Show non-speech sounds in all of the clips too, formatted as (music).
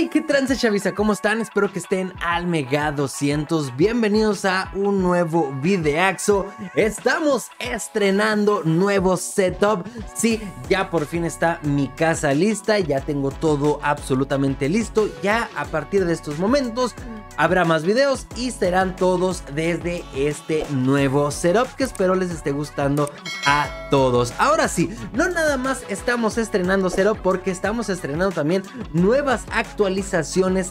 Hey, qué trance Chavisa, ¿cómo están? Espero que estén al Mega 200. Bienvenidos a un nuevo videaxo. Estamos estrenando nuevo setup. Sí, ya por fin está mi casa lista. Ya tengo todo absolutamente listo. Ya a partir de estos momentos habrá más videos y serán todos desde este nuevo setup que espero les esté gustando a todos. Ahora sí, no nada más estamos estrenando setup porque estamos estrenando también nuevas actualizaciones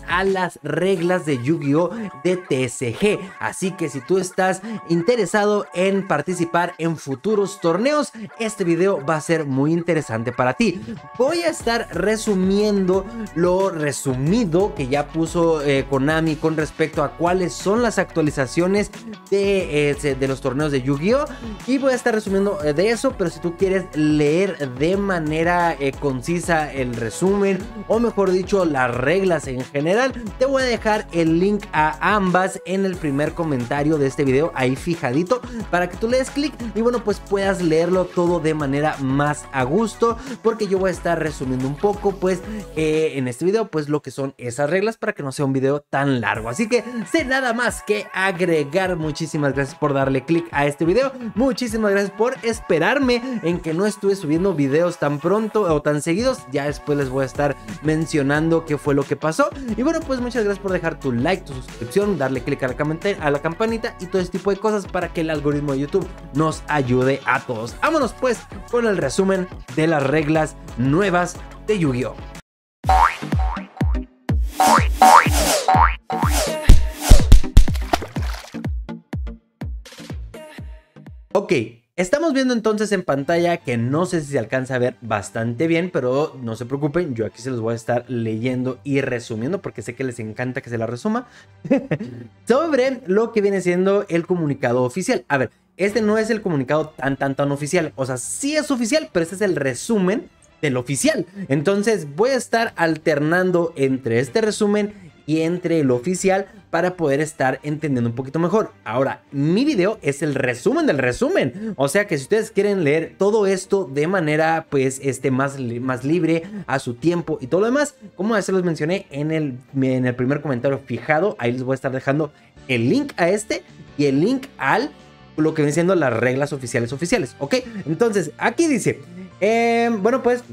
a las reglas de Yu-Gi-Oh! de TSG. Así que si tú estás interesado en participar en futuros torneos, este video va a ser muy interesante para ti. Voy a estar resumiendo lo resumido que ya puso eh, Konami con respecto a cuáles son las actualizaciones de, de los torneos de Yu-Gi-Oh! Y voy a estar resumiendo eh, de eso, pero si tú quieres leer de manera eh, concisa el resumen, o mejor dicho, las reglas en general, te voy a dejar el link a ambas en el primer comentario de este video, ahí fijadito, para que tú le des clic y bueno, pues puedas leerlo todo de manera más a gusto, porque yo voy a estar resumiendo un poco, pues, en este video, pues lo que son esas reglas para que no sea un video tan largo. Así que sin nada más que agregar, muchísimas gracias por darle click a este video. Muchísimas gracias por esperarme en que no estuve subiendo videos tan pronto o tan seguidos. Ya después les voy a estar mencionando qué fue lo que pasó. Y bueno, pues muchas gracias por dejar tu like, tu suscripción, darle click a la, a la campanita y todo este tipo de cosas para que el algoritmo de YouTube nos ayude a todos. Vámonos pues con el resumen de las reglas nuevas de Yu-Gi-Oh! Ok, estamos viendo entonces en pantalla que no sé si se alcanza a ver bastante bien, pero no se preocupen, yo aquí se los voy a estar leyendo y resumiendo porque sé que les encanta que se la resuma (laughs) sobre lo que viene siendo el comunicado oficial. A ver, este no es el comunicado tan tan tan oficial, o sea, sí es oficial, pero este es el resumen del oficial. Entonces voy a estar alternando entre este resumen y entre el oficial para poder estar entendiendo un poquito mejor. Ahora, mi video es el resumen del resumen. O sea que si ustedes quieren leer todo esto de manera pues este, más, más libre, a su tiempo y todo lo demás, como ya se los mencioné en el, en el primer comentario fijado, ahí les voy a estar dejando el link a este y el link al lo que viene siendo las reglas oficiales oficiales, ¿ok? Entonces, aquí dice, em, bueno pues,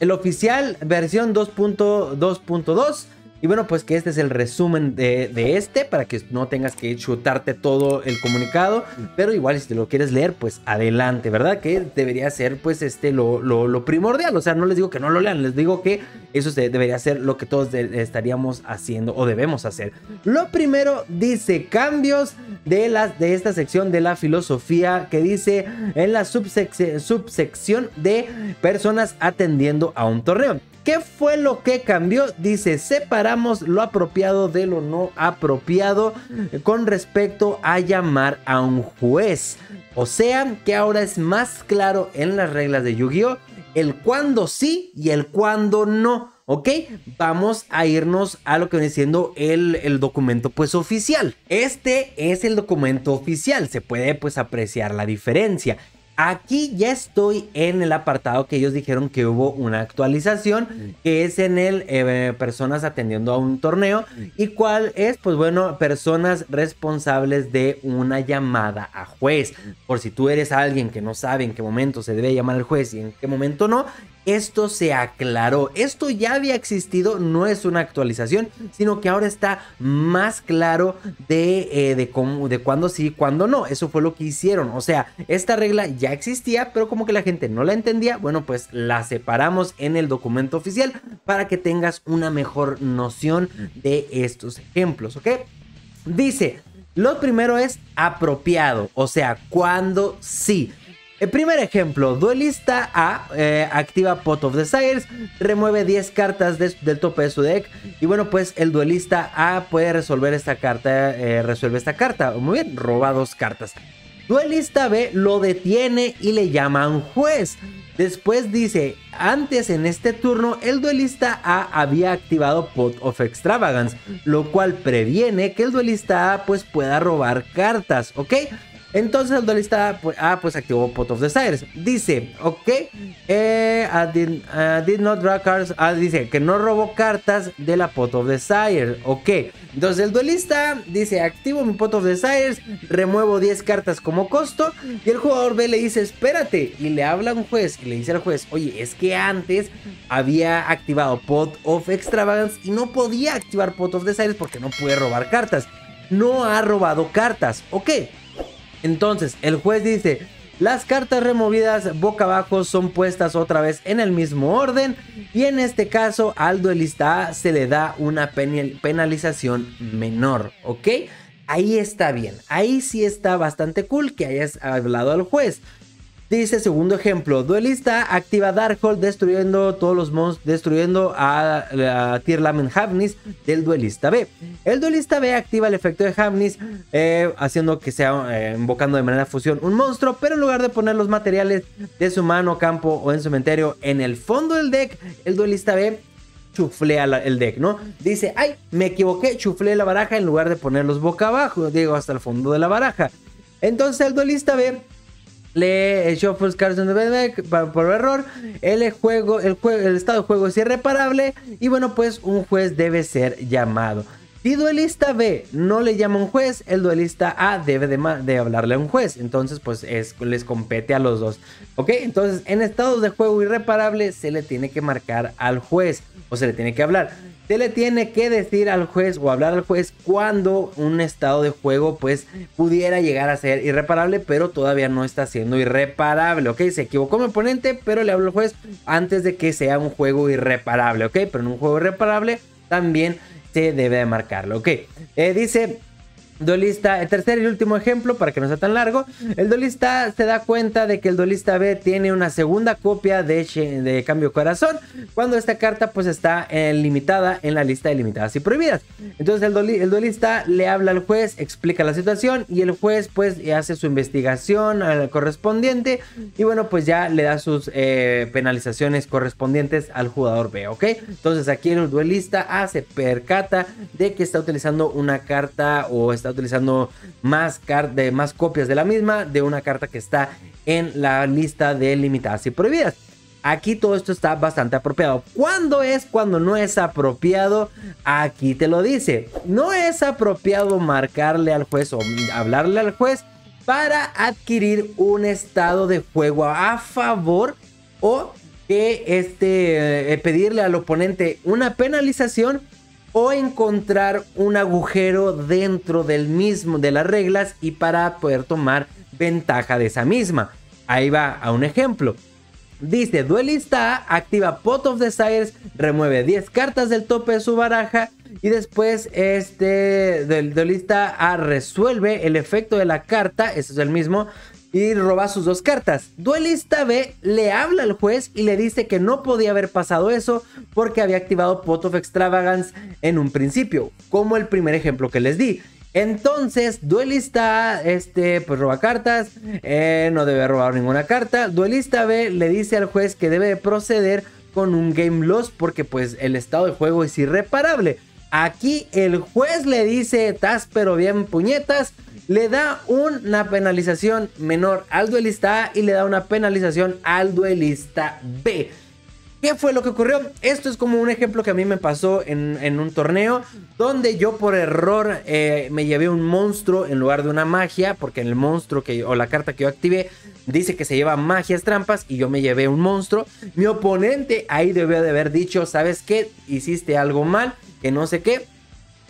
el oficial versión 2.2.2 y bueno, pues que este es el resumen de, este para que no tengas que chutarte todo el comunicado. Pero igual si te lo quieres leer, pues adelante, ¿verdad? Que debería ser pues este lo, lo, primordial. O sea, no les digo que no lo lean, les digo que eso debería ser lo que todos estaríamos haciendo o debemos hacer. Lo primero dice cambios de, de esta sección de la filosofía que dice en la subsección de personas atendiendo a un torneo. ¿Qué fue lo que cambió? Dice, separamos lo apropiado de lo no apropiado con respecto a llamar a un juez. O sea, que ahora es más claro en las reglas de Yu-Gi-Oh! el cuándo sí y el cuándo no. ¿Ok? Vamos a irnos a lo que viene siendo el, el, documento pues oficial. Este es el documento oficial, se puede pues apreciar la diferencia. Aquí ya estoy en el apartado que ellos dijeron que hubo una actualización, que es en el eh, personas atendiendo a un torneo y cuál es, pues bueno, personas responsables de una llamada a juez. Por si tú eres alguien que no sabe en qué momento se debe llamar al juez y en qué momento no, esto se aclaró. Esto ya había existido, no es una actualización, sino que ahora está más claro de, eh, de, cómo, de cuándo sí y cuándo no. Eso fue lo que hicieron. O sea, esta regla ya existía, pero como que la gente no la entendía, bueno, pues la separamos en el documento oficial para que tengas una mejor noción de estos ejemplos, ¿ok? Dice, lo primero es apropiado, o sea, cuando sí. El primer ejemplo, duelista A eh, activa Pot of Desires, remueve 10 cartas del tope de su deck y bueno pues el duelista A puede resolver esta carta, eh, resuelve esta carta, muy bien, roba dos cartas. Duelista B lo detiene y le llama a un juez. Después dice, antes en este turno el duelista A había activado Pot of Extravagance, lo cual previene que el duelista A pues pueda robar cartas, ¿ok? Entonces el duelista, pues, ah, pues activó Pot of Desires. Dice, ok, eh, I did, not draw cards. Ah, dice que no robó cartas de la Pot of Desires. Ok, entonces el duelista dice, activo mi Pot of Desires, remuevo 10 cartas como costo. Y el jugador B le dice, espérate. Y le habla un juez y le dice al juez, oye, es que antes había activado Pot of Extravagance y no podía activar Pot of Desires porque no puede robar cartas. No ha robado cartas. Ok. Entonces, el juez dice, las cartas removidas boca abajo son puestas otra vez en el mismo orden y en este caso al duelista A se le da una penalización menor, ¿ok? Ahí está bien, ahí sí está bastante cool que hayas hablado al juez. Dice segundo ejemplo, duelista activa Darkhold destruyendo todos los monstruos, destruyendo a, a Tirlamen Havnis del duelista B. El duelista B activa el efecto de Havnis eh, haciendo que sea eh, invocando de manera fusión un monstruo, pero en lugar de poner los materiales de su mano, campo o en cementerio en el fondo del deck, el duelista B chuflea el deck, ¿no? Dice, ay, me equivoqué, chuflé la baraja en lugar de ponerlos boca abajo, digo, hasta el fondo de la baraja. Entonces el duelista B le Shuffle Cards in the por error. El juego, el juego, el estado de juego es irreparable. Y bueno, pues un juez debe ser llamado. Si duelista B no le llama un juez, el duelista A debe de, hablarle a un juez. Entonces, pues es, les compete a los dos. ¿Ok? Entonces, en estados de juego irreparable se le tiene que marcar al juez o se le tiene que hablar se le tiene que decir al juez o hablar al juez cuando un estado de juego pues pudiera llegar a ser irreparable, pero todavía no está siendo irreparable, ¿ok? Se equivocó mi oponente, pero le hablo al juez antes de que sea un juego irreparable, ¿ok? Pero en un juego irreparable también se debe de marcarlo, ¿ok? Eh, dice Duelista, el tercer y último ejemplo, para que no sea tan largo, el duelista se da cuenta de que el duelista B tiene una segunda copia de, de cambio corazón, cuando esta carta pues está limitada en la lista de limitadas y prohibidas. Entonces el, el, duelista le habla al juez, explica la situación y el juez pues hace su investigación al correspondiente y bueno pues ya le da sus eh, penalizaciones correspondientes al jugador B, ¿ok? Entonces aquí el duelista A se percata de que está utilizando una carta o está utilizando más, de, más copias de la misma de una carta que está en la lista de limitadas y prohibidas. Aquí todo esto está bastante apropiado. ¿Cuándo es cuando no es apropiado? Aquí te lo dice. No es apropiado marcarle al juez o hablarle al juez para adquirir un estado de juego a favor o que este eh, pedirle al oponente una penalización o encontrar un agujero dentro del mismo de las reglas y para poder tomar ventaja de esa misma. Ahí va a un ejemplo. Dice, duelista activa Pot of Desires, remueve 10 cartas del tope de su baraja y después este duelista A resuelve el efecto de la carta, ese es el mismo, y roba sus dos cartas. Duelista B le habla al juez y le dice que no podía haber pasado eso porque había activado Pot of Extravagance en un principio, como el primer ejemplo que les di. Entonces, duelista este, pues roba cartas, eh, no debe robar ninguna carta. Duelista B le dice al juez que debe proceder con un game loss porque pues el estado de juego es irreparable. Aquí el juez le dice, estás pero bien puñetas, le da una penalización menor al duelista A y le da una penalización al duelista B. ¿Qué fue lo que ocurrió? Esto es como un ejemplo que a mí me pasó en, un torneo donde yo por error eh, me llevé un monstruo en lugar de una magia, porque en el monstruo que, o la carta que yo activé dice que se lleva magias trampas y yo me llevé un monstruo. Mi oponente ahí debió de haber dicho, ¿sabes qué? Hiciste algo mal, que no sé qué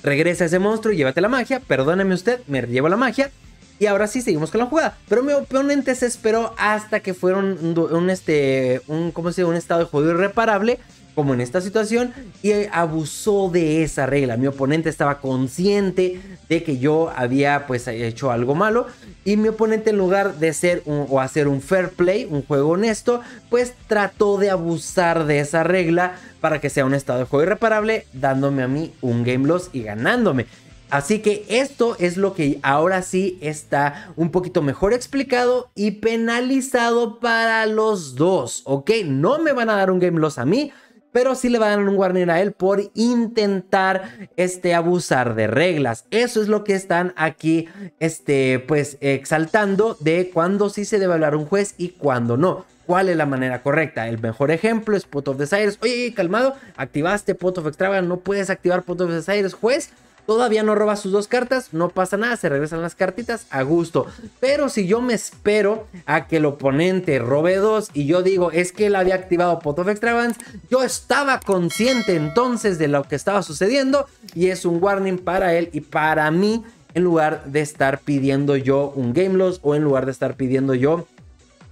regresa ese monstruo llévate la magia, perdóneme usted, me llevo la magia. Y ahora sí seguimos con la jugada. Pero mi oponente se esperó hasta que fueron un, este, un, ¿cómo se un estado de juego irreparable como en esta situación, y abusó de esa regla. Mi oponente estaba consciente de que yo había pues hecho algo malo, y mi oponente en lugar de ser o hacer un fair play, un juego honesto, pues trató de abusar de esa regla para que sea un estado de juego irreparable, dándome a mí un game loss y ganándome. Así que esto es lo que ahora sí está un poquito mejor explicado y penalizado para los dos, ¿ok? No me van a dar un game loss a mí, pero sí le va a dar un warning a él por intentar este, abusar de reglas. Eso es lo que están aquí, este, pues, exaltando de cuándo sí se debe hablar un juez y cuándo no. ¿Cuál es la manera correcta? El mejor ejemplo es Pot of Desires. Oye, calmado, activaste Pot of Extravagant, no puedes activar Pot of Desires, juez. Todavía no roba sus dos cartas, no pasa nada, se regresan las cartitas a gusto. Pero si yo me espero a que el oponente robe dos y yo digo, es que él había activado Pot of Extravagance, yo estaba consciente entonces de lo que estaba sucediendo y es un warning para él y para mí en lugar de estar pidiendo yo un game loss o en lugar de estar pidiendo yo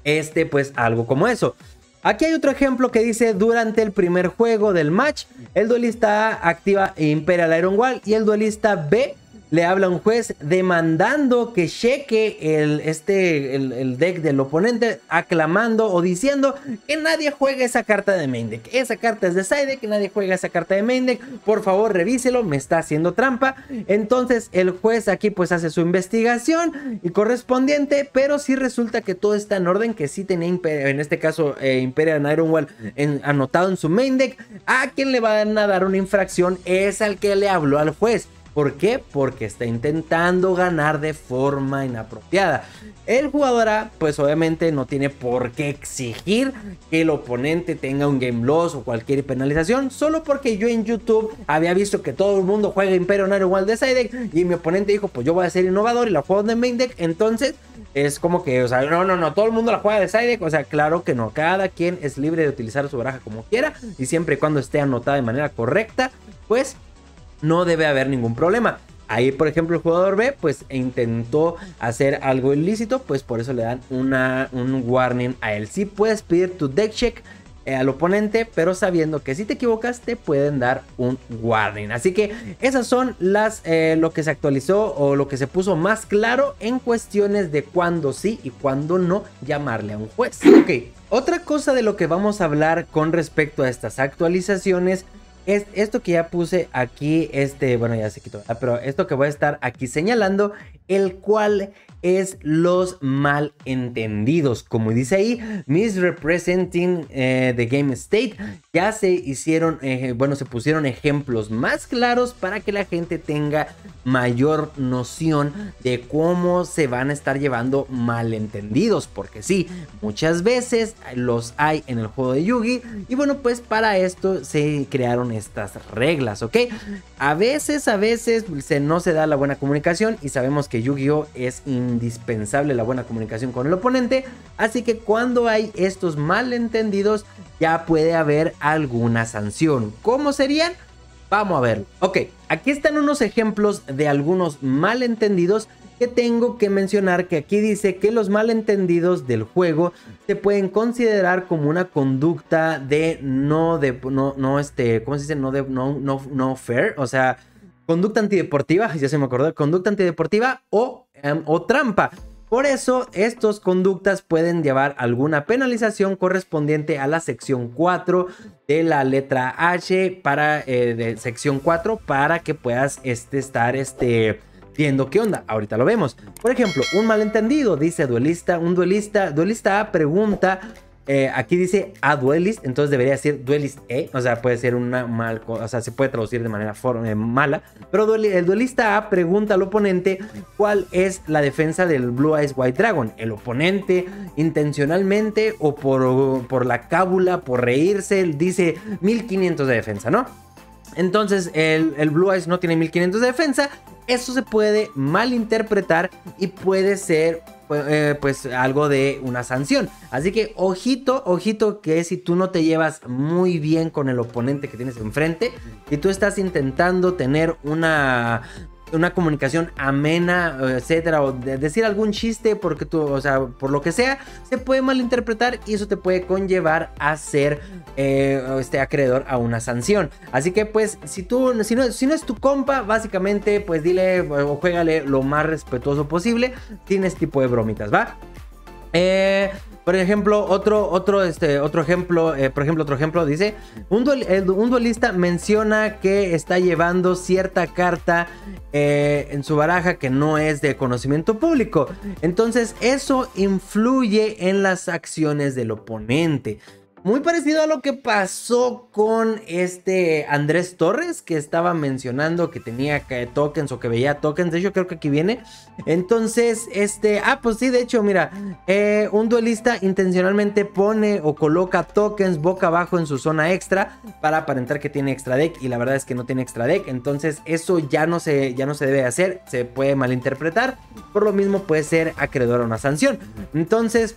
este pues algo como eso. Aquí hay otro ejemplo que dice durante el primer juego del match, el duelista A activa Imperial Iron Wall y el duelista B le habla a un juez demandando que cheque el, este, el, deck del oponente, aclamando o diciendo que nadie juegue esa carta de main deck. Esa carta es de side deck, que nadie juega esa carta de main deck. Por favor, revíselo, me está haciendo trampa. Entonces el juez aquí pues hace su investigación y correspondiente, pero si resulta que todo está en orden, que sí tenía, en este caso, eh, Imperial Ironwall en, anotado en su main deck. A quien le van a dar una infracción es al que le habló al juez. ¿Por qué? Porque está intentando ganar de forma inapropiada. El jugador A, pues obviamente no tiene por qué exigir que el oponente tenga un game loss o cualquier penalización, solo porque yo en YouTube había visto que todo el mundo juega Imperio igual de side deck y mi oponente dijo, pues yo voy a ser innovador y la juego de main deck, entonces es como que, o sea, no, no, no, todo el mundo la juega de side deck, o sea, claro que no, cada quien es libre de utilizar su baraja como quiera y siempre y cuando esté anotada de manera correcta, pues no debe haber ningún problema. Ahí, por ejemplo, el jugador B, pues intentó hacer algo ilícito, pues por eso le dan una, un warning a él. Sí puedes pedir tu deck check eh, al oponente, pero sabiendo que si te equivocas te pueden dar un warning. Así que esas son las eh, lo que se actualizó o lo que se puso más claro en cuestiones de cuándo sí y cuándo no llamarle a un juez. Ok, otra cosa de lo que vamos a hablar con respecto a estas actualizaciones es esto que ya puse aquí, este, bueno, ya se quitó, pero esto que voy a estar aquí señalando, el cual es los malentendidos. Como dice ahí, misrepresenting eh, the game state. Ya se hicieron, bueno, se pusieron ejemplos más claros para que la gente tenga mayor noción de cómo se van a estar llevando malentendidos. Porque sí, muchas veces los hay en el juego de Yugi. Y bueno, pues para esto se crearon estas reglas, ¿ok? A veces, a veces se, no se da la buena comunicación y sabemos que Yu-Gi-Oh es indispensable la buena comunicación con el oponente, así que cuando hay estos malentendidos ya puede haber alguna sanción. ¿Cómo serían? Vamos a ver. Ok, aquí están unos ejemplos de algunos malentendidos que tengo que mencionar que aquí dice que los malentendidos del juego se pueden considerar como una conducta de no de no no este cómo se dice no de no no no fair o sea conducta antideportiva (laughs) ya se me acordó conducta antideportiva o o trampa por eso, estas conductas pueden llevar alguna penalización correspondiente a la sección 4 de la letra H para eh, de sección 4 para que puedas este, estar este, viendo qué onda. Ahorita lo vemos. Por ejemplo, un malentendido, dice duelista, un duelista, duelista A pregunta eh, aquí dice a duelist, entonces debería decir duelist E, o sea, puede ser una mal, o sea, se puede traducir de manera eh, mala, pero el duelista A pregunta al oponente cuál es la defensa del Blue Eyes White Dragon. El oponente intencionalmente o por, por la cábula, por reírse, dice 1500 de defensa, ¿no? Entonces el, Blue Eyes no tiene 1500 de defensa. Eso se puede malinterpretar y puede ser eh, pues algo de una sanción. Así que ojito, ojito que si tú no te llevas muy bien con el oponente que tienes enfrente y tú estás intentando tener una una comunicación amena, etcétera, o decir algún chiste porque tú, o sea, por lo que sea, se puede malinterpretar y eso te puede conllevar a ser eh, este acreedor a una sanción. Así que pues si tú, si no, si no es tu compa, básicamente pues dile o juégale lo más respetuoso posible sin este tipo de bromitas, ¿va? Eh, por ejemplo, otro, otro, este, otro ejemplo, eh, por ejemplo, otro ejemplo dice, un, duelista menciona que está llevando cierta carta eh, en su baraja que no es de conocimiento público. Entonces, eso influye en las acciones del oponente. Muy parecido a lo que pasó con este Andrés Torres, que estaba mencionando que tenía tokens o que veía tokens. De hecho, creo que aquí viene. Entonces, este. Ah, pues sí, de hecho, mira. Eh, un duelista intencionalmente pone o coloca tokens boca abajo en su zona extra para aparentar que tiene extra deck. Y la verdad es que no tiene extra deck. Entonces, eso ya no se, ya no se debe hacer. Se puede malinterpretar. Por lo mismo, puede ser acreedor a una sanción. Entonces.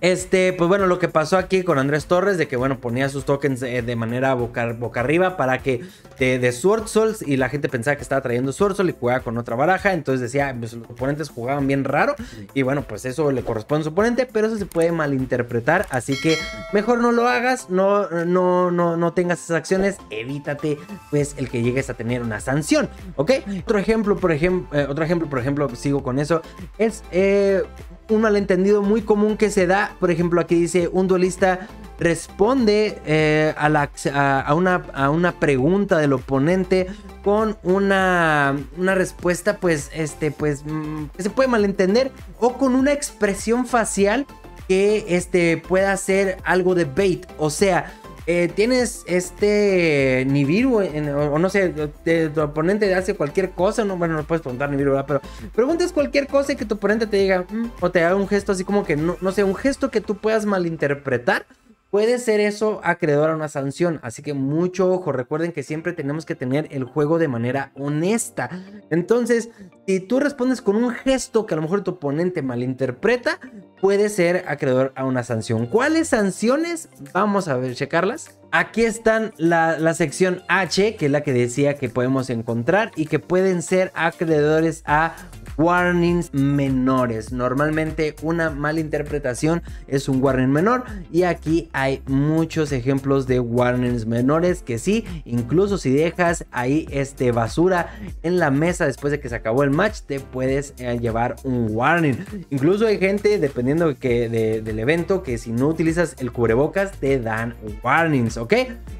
Este, pues bueno, lo que pasó aquí con Andrés Torres, de que bueno, ponía sus tokens eh, de manera boca, boca, arriba para que de, de Sword Souls y la gente pensaba que estaba trayendo Sword Soul y jugaba con otra baraja. Entonces decía, pues los oponentes jugaban bien raro. Y bueno, pues eso le corresponde a su oponente, pero eso se puede malinterpretar. Así que mejor no lo hagas, no, no, no, no tengas esas acciones, evítate pues el que llegues a tener una sanción. ¿Ok? Otro ejemplo, por ejemplo, eh, otro ejemplo, por ejemplo, sigo con eso, es eh, un malentendido muy común que se da. Por ejemplo, aquí dice un duelista responde eh, a, una, a, una, pregunta del oponente con una, una respuesta pues, este, pues, mm, se puede malentender o con una expresión facial que este, pueda ser algo de bait. O sea, eh, tienes este Nibiru, o, no sé, tu oponente hace cualquier cosa, no, bueno, no puedes preguntar Nibiru, ¿verdad? Pero preguntas cualquier cosa y que tu oponente te diga, mm", o te haga un gesto así como que, no, no sé, un gesto que tú puedas malinterpretar puede ser eso acreedor a una sanción. Así que mucho ojo, recuerden que siempre tenemos que tener el juego de manera honesta. Entonces, si tú respondes con un gesto que a lo mejor tu oponente malinterpreta, puede ser acreedor a una sanción. ¿Cuáles sanciones? Vamos a ver, checarlas. Aquí están la, la, sección H, que es la que decía que podemos encontrar y que pueden ser acreedores a warnings menores. Normalmente una mala interpretación es un warning menor y aquí hay muchos ejemplos de warnings menores que sí, incluso si dejas ahí este basura en la mesa después de que se acabó el match, te puedes eh, llevar un warning. Incluso hay gente, dependiendo que del evento, que si no utilizas el cubrebocas te dan warnings, ¿ok?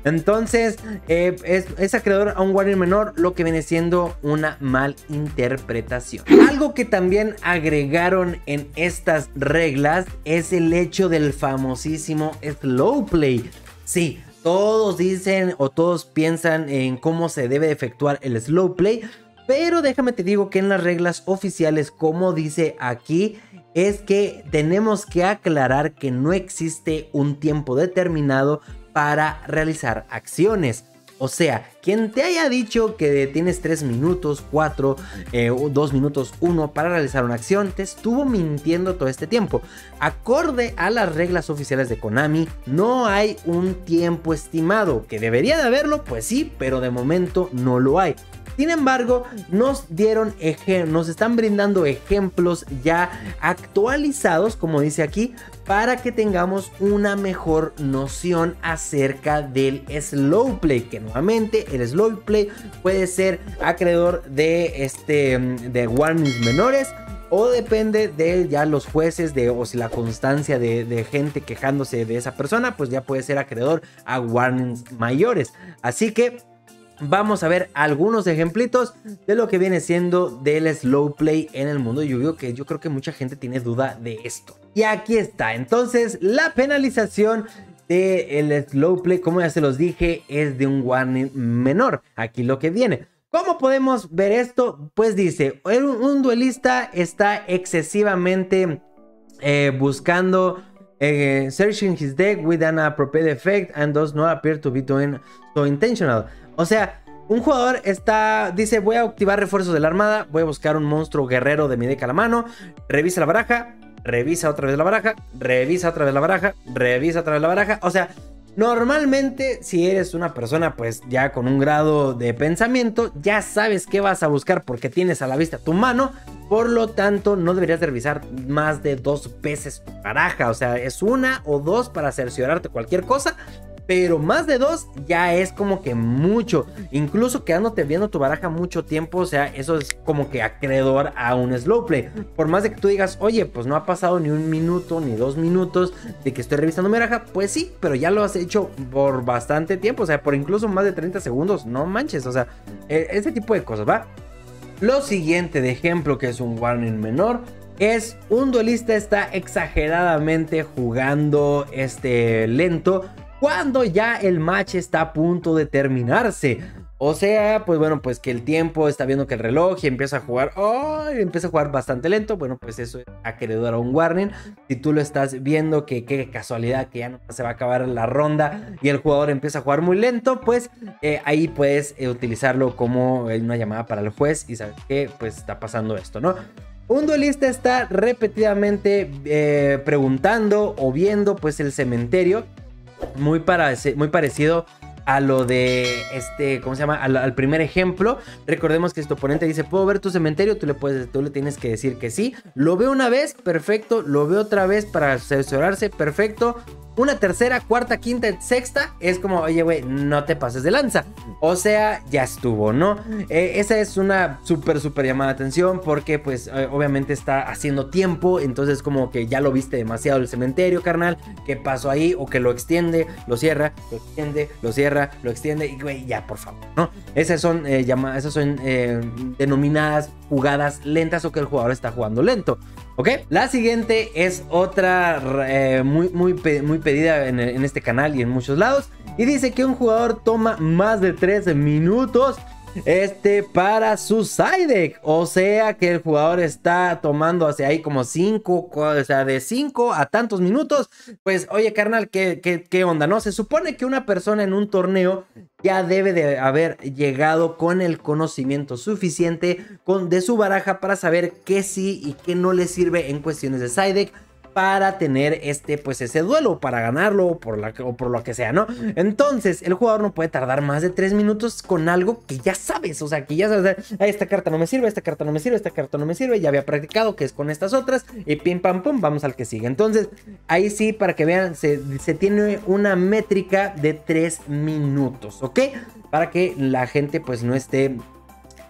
Entonces eh, es, es acreedor a un warning menor lo que viene siendo una mal interpretación. Algo que también agregaron en estas reglas es el hecho del famosísimo slow play. Sí, todos dicen o todos piensan en cómo se debe efectuar el slow play, pero déjame te digo que en las reglas oficiales, como dice aquí, es que tenemos que aclarar que no existe un tiempo determinado para realizar acciones. O sea, quien te haya dicho que tienes 3 minutos, 4, 2 eh, minutos, 1 para realizar una acción, te estuvo mintiendo todo este tiempo. Acorde a las reglas oficiales de Konami, no hay un tiempo estimado. Que debería de haberlo, pues sí, pero de momento no lo hay. Sin embargo, nos dieron nos están brindando ejemplos ya actualizados, como dice aquí, para que tengamos una mejor noción acerca del slow play, que nuevamente el slow play puede ser acreedor de este de warnings menores o depende de ya los jueces de o si la constancia de, de, gente quejándose de esa persona, pues ya puede ser acreedor a warnings mayores. Así que vamos a ver algunos ejemplitos de lo que viene siendo del slow play en el mundo yu que yo creo que mucha gente tiene duda de esto. Y aquí está, entonces la penalización el slow play, como ya se los dije, es de un warning menor. Aquí lo que viene. ¿Cómo podemos ver esto? Pues dice, un, duelista está excesivamente eh, buscando eh, searching his deck with an appropriate effect and does not appear to be doing so intentional. O sea, un jugador está, dice, voy a activar refuerzos de la armada, voy a buscar un monstruo guerrero de mi deck a la mano, revisa la baraja, revisa otra vez la baraja, revisa otra vez la baraja, revisa otra vez la baraja. O sea, normalmente si eres una persona pues ya con un grado de pensamiento, ya sabes qué vas a buscar porque tienes a la vista tu mano. Por lo tanto, no deberías de revisar más de dos veces baraja. O sea, es una o dos para cerciorarte cualquier cosa pero más de dos ya es como que mucho. Incluso quedándote viendo tu baraja mucho tiempo, o sea, eso es como que acreedor a un slow play. Por más de que tú digas, oye, pues no ha pasado ni un minuto ni dos minutos de que estoy revisando mi baraja, pues sí, pero ya lo has hecho por bastante tiempo, o sea, por incluso más de 30 segundos, no manches, o sea, e, ese tipo de cosas, ¿va? Lo siguiente de ejemplo que es un warning menor es un duelista está exageradamente jugando este lento cuando ya el match está a punto de terminarse. O sea, pues bueno, pues que el tiempo está viendo que el reloj y empieza a jugar, empieza a jugar bastante lento, bueno, pues eso es acreedor a un warning. Si tú lo estás viendo que qué casualidad que ya no se va a acabar la ronda y el jugador empieza a jugar muy lento, pues eh, ahí puedes eh, utilizarlo como una llamada para el juez y sabes que pues está pasando esto, ¿no? Un duelista está repetidamente eh, preguntando o viendo pues el cementerio muy, muy parecido a lo de este, ¿cómo se llama? Al, primer ejemplo. Recordemos que si tu oponente dice, ¿puedo ver tu cementerio? Tú le puedes, tú le tienes que decir que sí. Lo veo una vez, perfecto. Lo veo otra vez para asesorarse, perfecto una tercera, cuarta, quinta, sexta, es como, oye, güey, no te pases de lanza. O sea, ya estuvo, ¿no? Eh, esa es una súper, súper llamada de atención porque, pues, eh, obviamente está haciendo tiempo, entonces como que ya lo viste demasiado el cementerio, carnal. ¿Qué pasó ahí? O que lo extiende, lo cierra, lo extiende, lo cierra, lo extiende y, güey, ya, por favor, ¿no? Esas son, eh, llamadas, esas son denominadas jugadas lentas o que el jugador está jugando lento. ¿Ok? La siguiente es otra eh, muy, muy, muy pedida en, en este canal y en muchos lados. Y dice que un jugador toma más de 13 minutos este para su deck. O sea que el jugador está tomando hacia ahí como 5, o sea, de 5 a tantos minutos. Pues, oye, carnal, ¿qué, ¿qué, onda? No, se supone que una persona en un torneo ya debe de haber llegado con el conocimiento suficiente con, de su baraja para saber qué sí y qué no le sirve en cuestiones de deck para tener este, pues ese duelo, para ganarlo por, la, o por lo que sea, ¿no? Entonces, el jugador no puede tardar más de 3 minutos con algo que ya sabes, o sea, que ya sabes, esta carta no me sirve, esta carta no me sirve, esta carta no me sirve, ya había practicado que es con estas otras y pim pam pum, vamos al que sigue. Entonces, ahí sí, para que vean, se, se tiene una métrica de 3 minutos, ¿ok? Para que la gente pues no esté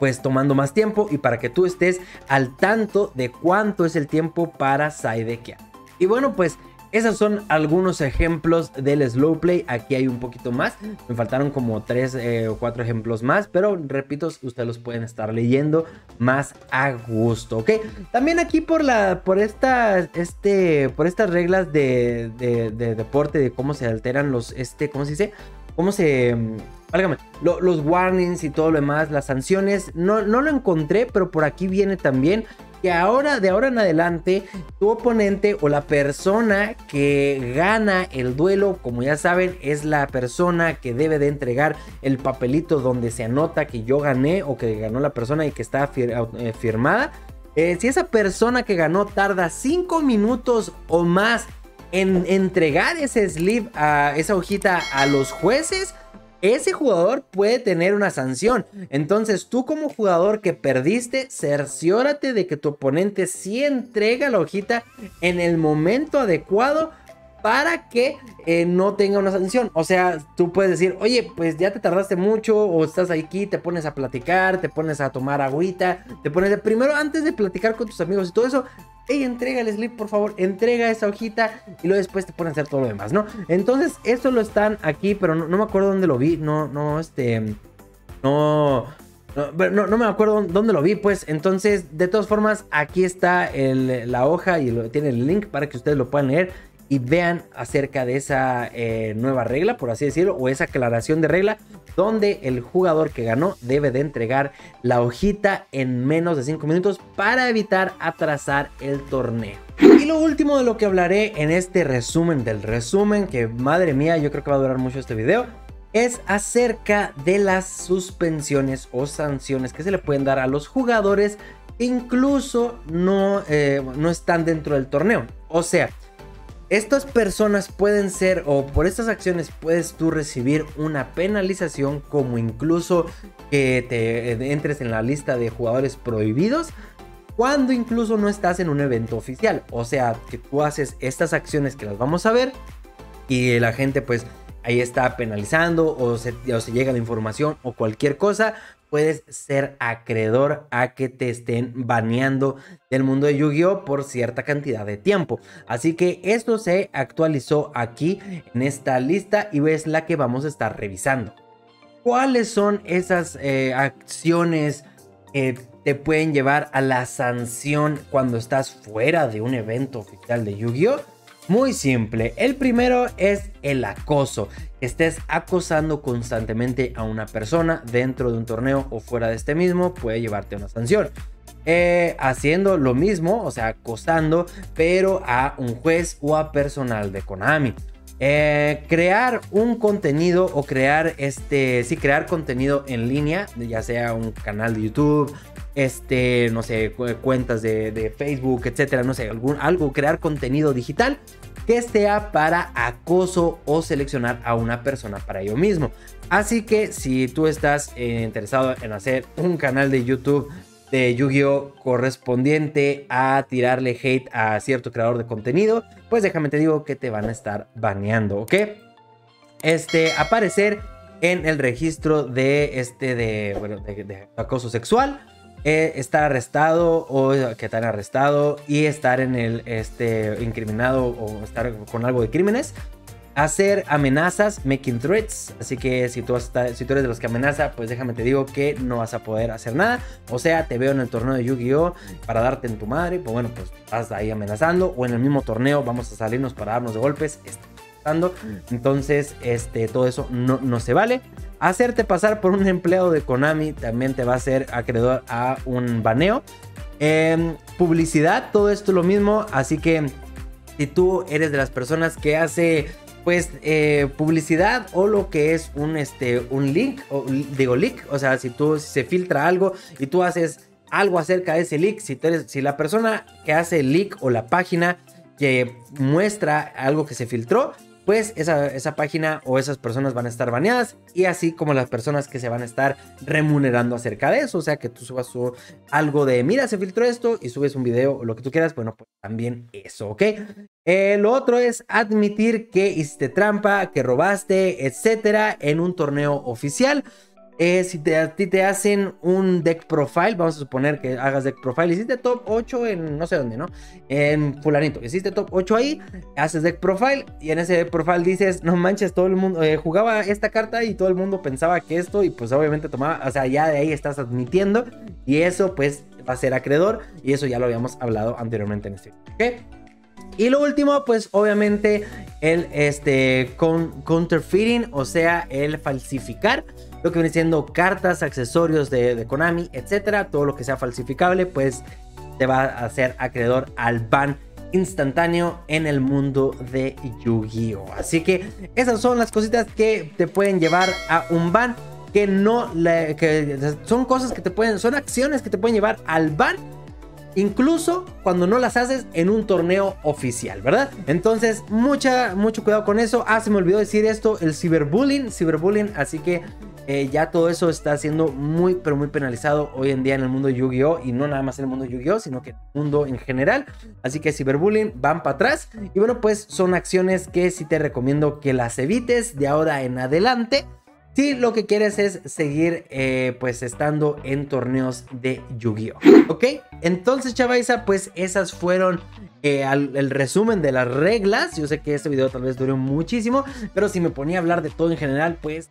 pues tomando más tiempo y para que tú estés al tanto de cuánto es el tiempo para sidekear. Y bueno, pues esos son algunos ejemplos del slow play. Aquí hay un poquito más. Me faltaron como tres eh, o cuatro ejemplos más. Pero repito, ustedes los pueden estar leyendo más a gusto. ¿Ok? También aquí por la. Por esta. Este. Por estas reglas de, de, deporte. De cómo se alteran los. Este. ¿Cómo se dice? Cómo se. Válgame, los warnings y todo lo demás, las sanciones, no, no lo encontré, pero por aquí viene también ahora, de ahora en adelante, tu oponente o la persona que gana el duelo, como ya saben, es la persona que debe de entregar el papelito donde se anota que yo gané o que ganó la persona y que está eh, firmada. Eh, si esa persona que ganó tarda 5 minutos o más en entregar ese slip, a esa hojita a los jueces, ese jugador puede tener una sanción. Entonces tú como jugador que perdiste, cerciórate de que tu oponente sí entrega la hojita en el momento adecuado para que eh, no tenga una sanción. O sea, tú puedes decir, oye, pues ya te tardaste mucho o estás aquí, te pones a platicar, te pones a tomar agüita, te pones de, primero antes de platicar con tus amigos y todo eso, hey, entrega el slip, por favor, entrega esa hojita y luego después te ponen a hacer todo lo demás, ¿no? Entonces, esto lo están aquí, pero no, me acuerdo dónde lo vi, no, no, este, no... No, no, me acuerdo dónde lo vi, pues. Entonces, de todas formas, aquí está la hoja y tiene el link para que ustedes lo puedan leer y vean acerca de esa eh, nueva regla, por así decirlo, o esa aclaración de regla, donde el jugador que ganó debe de entregar la hojita en menos de 5 minutos para evitar atrasar el torneo. Y lo último de lo que hablaré en este resumen del resumen, que madre mía, yo creo que va a durar mucho este video, es acerca de las suspensiones o sanciones que se le pueden dar a los jugadores incluso no, eh, no están dentro del torneo. O sea, estas personas pueden ser, o por estas acciones puedes tú recibir una penalización, como incluso que te entres en la lista de jugadores prohibidos, cuando incluso no estás en un evento oficial. O sea, que tú haces estas acciones que las vamos a ver y la gente pues ahí está penalizando o se, llega la información o cualquier cosa, puedes ser acreedor a que te estén baneando del mundo de Yu-Gi-Oh por cierta cantidad de tiempo. Así que esto se actualizó aquí en esta lista y es la que vamos a estar revisando. ¿Cuáles son esas eh, acciones eh, te pueden llevar a la sanción cuando estás fuera de un evento oficial de Yu-Gi-Oh! Muy simple. El primero es el acoso. Estés acosando constantemente a una persona dentro de un torneo o fuera de este mismo puede llevarte una sanción. Eh, haciendo lo mismo, o sea, acosando, pero a un juez o a personal de Konami. Eh, crear un contenido o crear este, sí, crear contenido en línea, ya sea un canal de YouTube, este, no sé, cuentas de, Facebook, etcétera, no sé, algún, algo, crear contenido digital que sea para acoso o seleccionar a una persona para ello mismo. Así que si tú estás eh, interesado en hacer un canal de YouTube de Yu-Gi-Oh correspondiente a tirarle hate a cierto creador de contenido, pues déjame te digo que te van a estar baneando, ¿ok? Este, aparecer en el registro de este de, acoso sexual eh, estar arrestado o que han arrestado y estar en el este, incriminado o estar con algo de crímenes. Hacer amenazas, making threats. Así que si tú, si tú eres de los que amenaza, pues déjame te digo que no vas a poder hacer nada. O sea, te veo en el torneo de Yu-Gi-Oh! para darte en tu madre. Pues bueno, pues estás ahí amenazando. O en el mismo torneo vamos a salirnos para darnos de golpes. Entonces, este, todo eso no, no se vale. Hacerte pasar por un empleado de Konami también te va a hacer acreedor a un baneo. Em, publicidad, todo esto es lo mismo. Así que si tú eres de las personas que hace pues eh, publicidad o lo que es un, este, un link, o, digo leak, o sea, si tú se filtra algo y tú haces algo acerca de ese leak, si, eres, si la persona que hace el leak o la página que muestra algo que se filtró, pues esa, página o esas personas van a estar baneadas y así como las personas que se van a estar remunerando acerca de eso. O sea, que tú subas algo de, mira, se filtró esto y subes un video o lo que tú quieras, bueno, pues también eso, ¿ok? Eh, lo otro es admitir que hiciste trampa, que robaste, etcétera, en un torneo oficial. Eh, si te, a ti te hacen un deck profile, vamos a suponer que hagas deck profile, hiciste top 8 en no sé dónde, ¿no? En fulanito, hiciste top 8 ahí, haces deck profile y en ese deck profile dices, no manches, todo el mundo eh, jugaba esta carta y todo el mundo pensaba que esto y pues obviamente tomaba, o sea, ya de ahí estás admitiendo y eso pues va a ser acreedor y eso ya lo habíamos hablado anteriormente en este video, ¿ok? Y lo último, pues obviamente el este, counterfeiting, o sea, el falsificar lo que viene siendo cartas, accesorios de, Konami, etcétera. Todo lo que sea falsificable, pues te va a hacer acreedor al ban instantáneo en el mundo de Yu-Gi-Oh! Así que esas son las cositas que te pueden llevar a un ban. Que no que son cosas que te pueden, son acciones que te pueden llevar al ban incluso cuando no las haces en un torneo oficial, ¿verdad? Entonces, mucha, mucho cuidado con eso. Ah, se me olvidó decir esto, el ciberbullying, ciberbullying, así que eh, ya todo eso está siendo muy, pero muy penalizado hoy en día en el mundo Yu-Gi-Oh! Y no nada más en el mundo Yu-Gi-Oh! sino que en el mundo en general. Así que ciberbullying van para atrás. Y bueno, pues son acciones que sí te recomiendo que las evites de ahora en adelante. Si lo que quieres es seguir eh, pues estando en torneos de Yu-Gi-Oh! ¿Ok? Entonces Chavaiza, pues esas fueron eh, el resumen de las reglas. Yo sé que este video tal vez duró muchísimo, pero si me ponía a hablar de todo en general, pues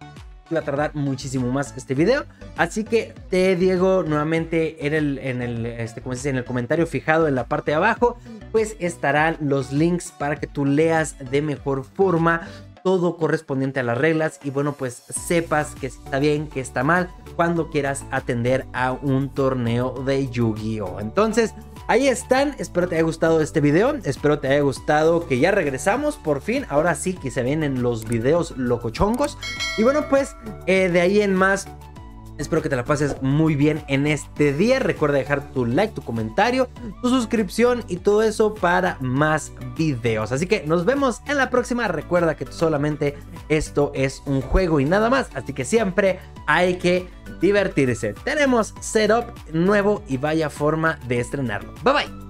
va a tardar muchísimo más este video. Así que te Diego nuevamente en el, en el, este, como en el comentario fijado en la parte de abajo, pues estarán los links para que tú leas de mejor forma todo correspondiente a las reglas y bueno pues sepas que está bien, que está mal cuando quieras atender a un torneo de Yu-Gi-Oh! Entonces ahí están, espero te haya gustado este video, espero te haya gustado que ya regresamos por fin, ahora sí que se vienen los videos locochongos. Y bueno pues eh, de ahí en más Espero que te la pases muy bien en este día. Recuerda dejar tu like, tu comentario, tu suscripción y todo eso para más videos. Así que nos vemos en la próxima. Recuerda que solamente esto es un juego y nada más. Así que siempre hay que divertirse. Tenemos setup nuevo y vaya forma de estrenarlo. Bye bye.